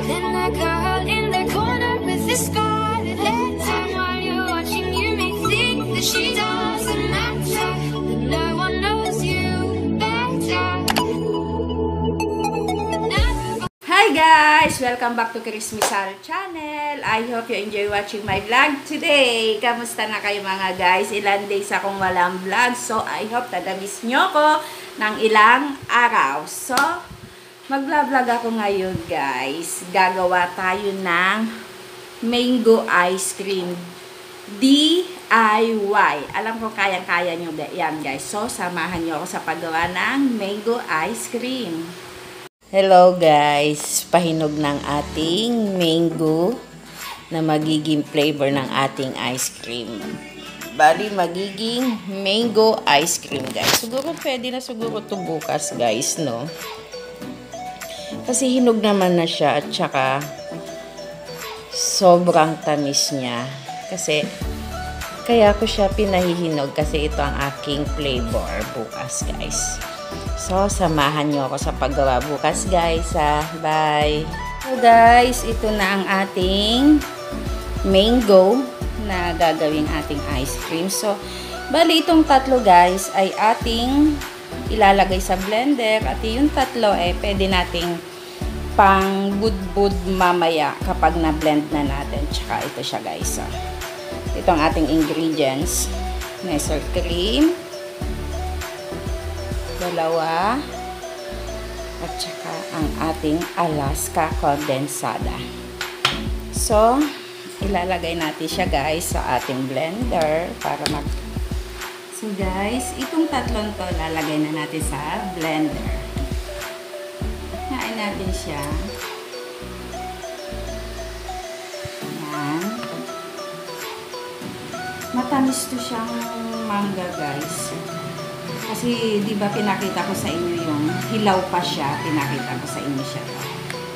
Hi guys! Welcome back to Chris Misal Channel. I hope you enjoy watching my vlog today. Kamusta na kayo mga guys? Ilan days akong walang vlog. So, I hope tadamis nyo ko ng ilang araw. So, mag-vlog ako ngayon guys. Gagawa tayo ng mango ice cream. DIY. Alam ko kayang-kaya nyo yan guys. So, samahan nyo ako sa paggawa ng mango ice cream. Hello guys, pahinog ng ating mango na magiging flavor ng ating ice cream. Bali, magiging mango ice cream guys. Siguro pwede na siguro to bukas guys, no? Kasi hinog naman na siya at saka sobrang tamis niya. Kasi kaya ko siya pinahihinog kasi ito ang aking flavor bukas guys. So, samahan nyo ako sa paggawa bukas, guys. Ha? Bye! So, guys, ito na ang ating mango na gagawing ating ice cream. So, bali itong tatlo, guys, ay ating ilalagay sa blender. At yung tatlo, eh, pwede nating pang budbud mamaya kapag na-blend na natin. Tsaka ito siya, guys. So, ito ang ating ingredients. Nestle cream dalawa, at saka ang ating Alaska condensada. So, ilalagay natin siya guys sa ating blender para mag... So guys, itong tatlong to lalagay na natin sa blender. Natin siya. Ayan. Matamis to siyang mangga guys. Kasi, di ba pinakita ko sa inyo yung hilaw pa siya, pinakita ko sa inyo siya.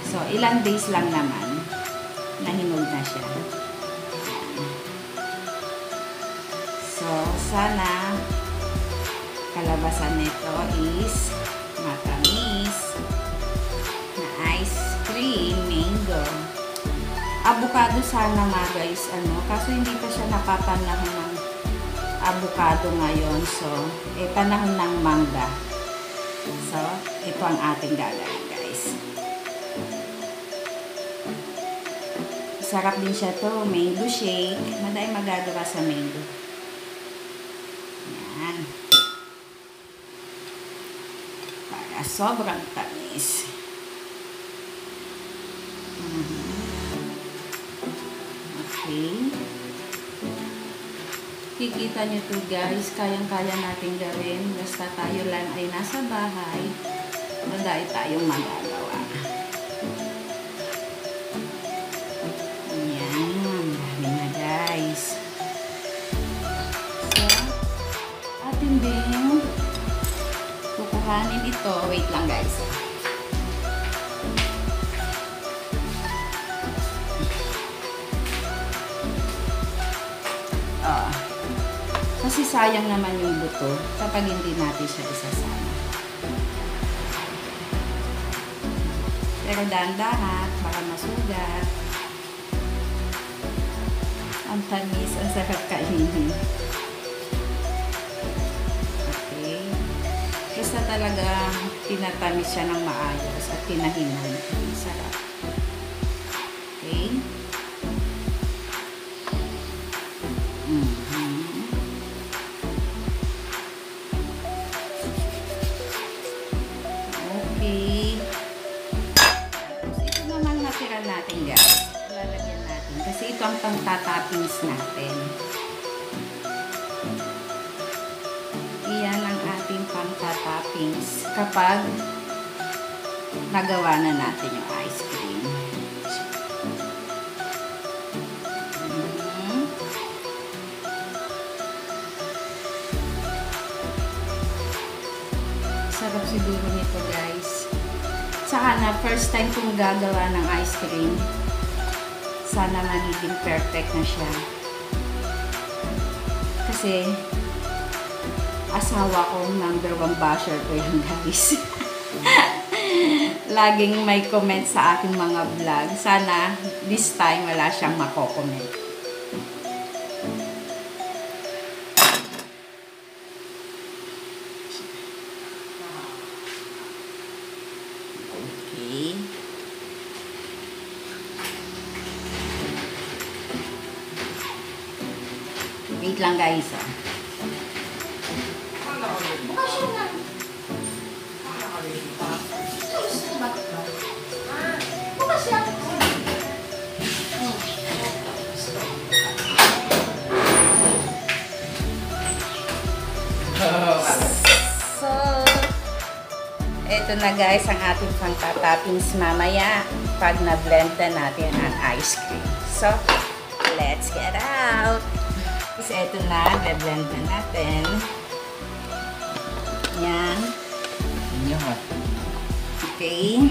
So, ilang days lang naman, nahinog na siya. So, sana kalabasan nito is matamis cream, mango. Avocado sana nga guys, ano, kaso hindi pa siya napapanahon ng avocado ngayon. So, eh, panahon ng mangga. So, ito ang ating gagawin, guys. Sarap din siya to. Mango shake. Maday magagawa sa mango. Yan. Para sobrang tamis. Kikita nyo to guys, kayang-kaya natin gawin. Basta tayo lang ay nasa bahay, madai tayong magagawa. Ayan, dami na guys. So, atin din kukuhanin ito. Wait lang guys. Kasi sayang naman yung buto kapag hindi natin siya isasama. Pero dahan-dahan, baka masugat. Ang tamis, ang sarap kainin. Okay. Basta talaga tinatamis siya ng maayos at tinahinan. Sarap. Pang-toppings natin. Iyan ang ating pang-toppings kapag nagawa na natin yung ice cream. Mhm. Sarap siguro nito guys. Saka na first time kong gagawa ng ice cream. Sana magiging perfect na siya. Kasi asawa ko number one basher ko yan guys. laging may comment sa aking mga vlog. Sana this time wala siyang mako-comment. Lang guys. yan. So, eto na guys ang ating pangtatoppings mamaya pag na-blend na natin ang ice cream. So, let's get out! Eto na, blend na natin. Yan. Inyo ha. Okay.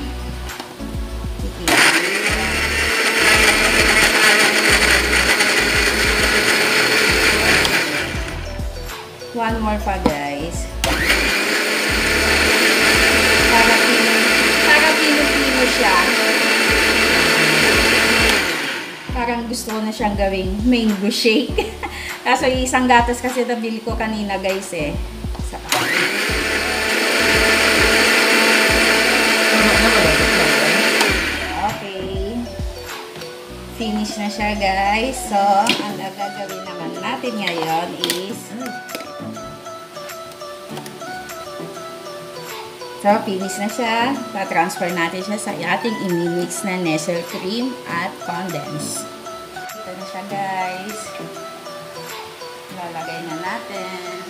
One more pa guys. Para pino, para pino-pino siya. Parang gusto ko na siyang gawing mango shake. Kaso isang gatas kasi nabili ko kanina guys eh. Sa Okay. Finish na siya, guys. So, ang gagawin naman natin ngayon is So, finish na siya. Pa-transfer natin siya sa ating imimix na Nestle cream at condense. Ito na siya, guys. Lalagay na natin.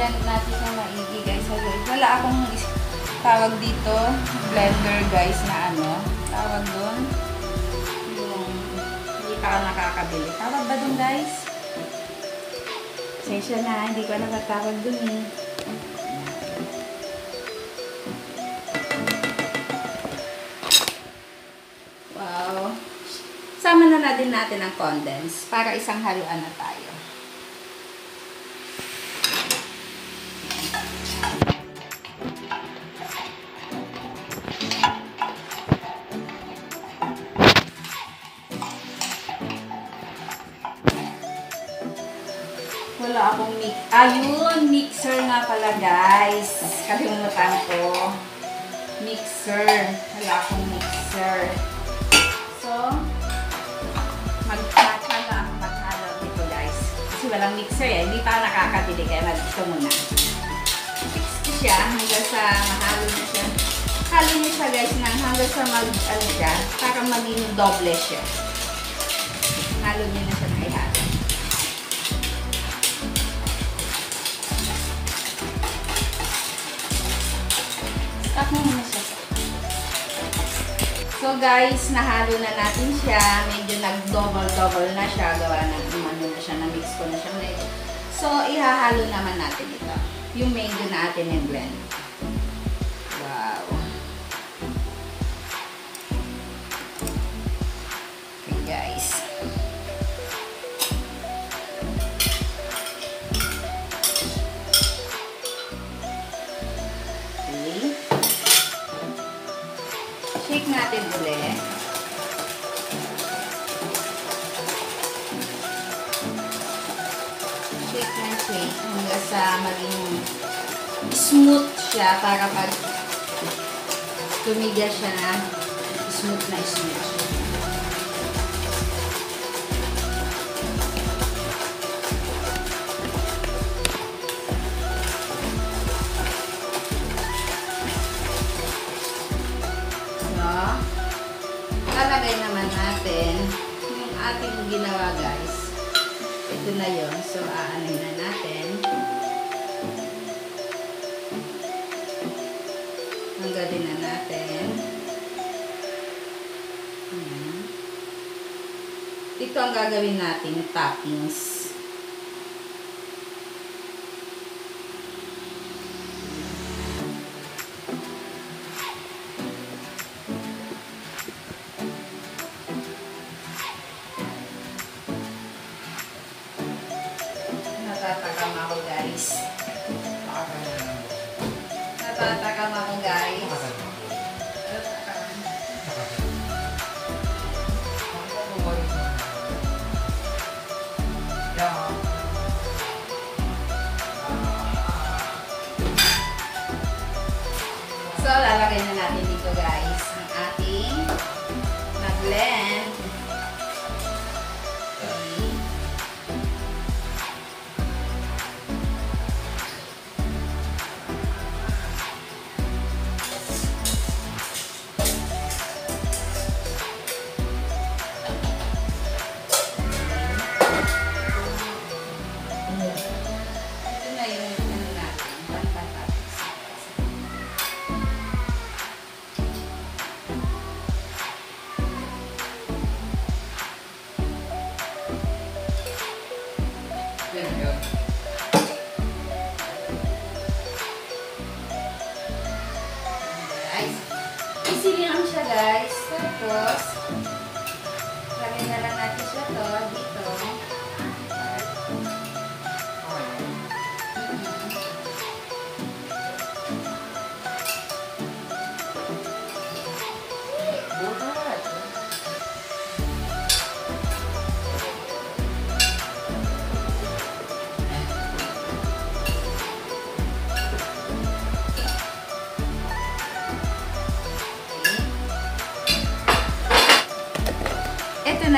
blend natin sa maigi guys. So, wala akong tawag dito, blender guys na ano, tawag doon. Yung hindi pa nakakabili. Tawag ba doon guys? Session na, hindi ko nakatawag doon eh. Na natin natin ang condense para isang haluan na tayo. Wala akong mix. Ayun, mixer nga pala guys. Kalimutan ko. Mixer. Wala akong mixer. So, mag-halo ako mag-halo dito guys. Kasi walang mixer eh. Hindi pa nakakabili kaya mag-ito muna. Fix ko siya hanggang sa mahalo na siya. Halo niyo siya guys nang hanggang sa mag, ano siya, para maging doble siya. Halo niyo na siya guys, nahalo na natin siya. Medyo nag-double-double na siya. Gawa na umano na siya. Na-mix ko na siya. medyo. So, ihahalo naman natin ito. Yung mango na atin yung blend. Maging smooth siya para pag tumigas siya na smooth na smooth siya. So, lalagay naman natin yung ating ginawa guys. Ito na yon So, aanay na natin. Hanggalin na natin. Ayan. Ito ang gagawin natin toppings. ako guys. Natatakam ako Tapos, lagay na lang natin siya to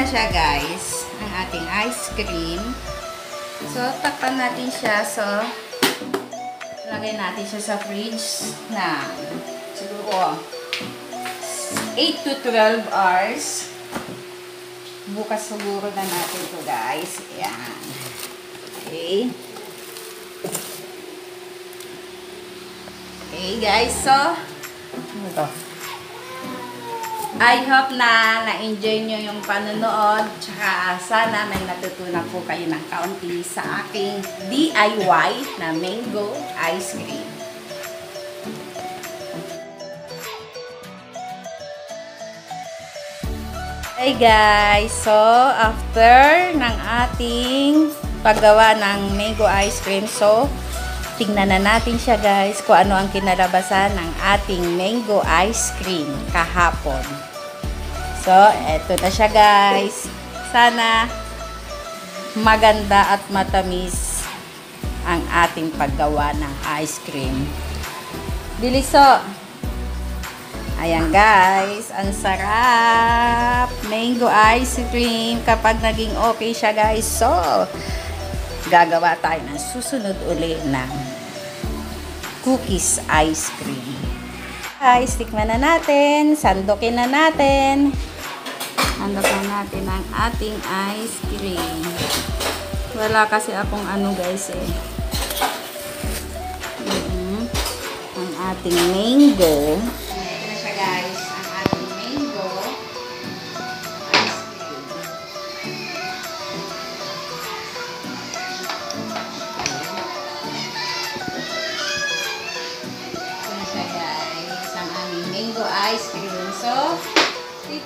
na siya guys, ang ating ice cream. So, takpan natin siya. So, lagay natin siya sa fridge na siguro 8 to 12 hours. Bukas siguro na natin to guys. Ayan. Okay. Okay guys, so, ano? I hope na na-enjoy nyo yung panonood. Tsaka sana may natutunan po kayo ng kaunti sa aking DIY na mango ice cream. Hey guys! So, after ng ating paggawa ng mango ice cream, so, tingnan na natin siya guys kung ano ang kinalabasan ng ating mango ice cream kahapon. So, eto na siya guys. Sana maganda at matamis ang ating paggawa ng ice cream. Biliso! Ayan guys, ang sarap! Mango ice cream kapag naging okay siya guys. So, gagawa tayo ng susunod uli ng cookies ice cream. Guys, tikman na natin. Sandokin na natin. Sandokin natin ang ating ice cream. Wala kasi akong ano guys eh. Mm Ang ating mango.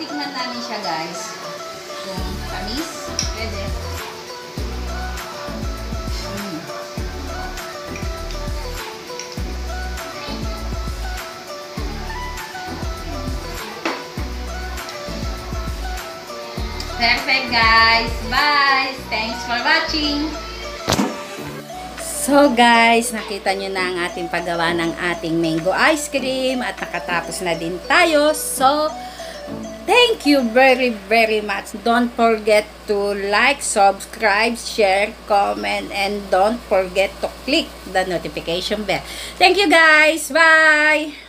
Titikman namin siya guys. Kung tamis, pwede. Mm. Perfect guys. Bye. Thanks for watching. So guys, nakita nyo na ang ating paggawa ng ating mango ice cream at nakatapos na din tayo. So, thank you very very much. Don't forget to like, subscribe, share, comment, and don't forget to click the notification bell. Thank you guys. Bye!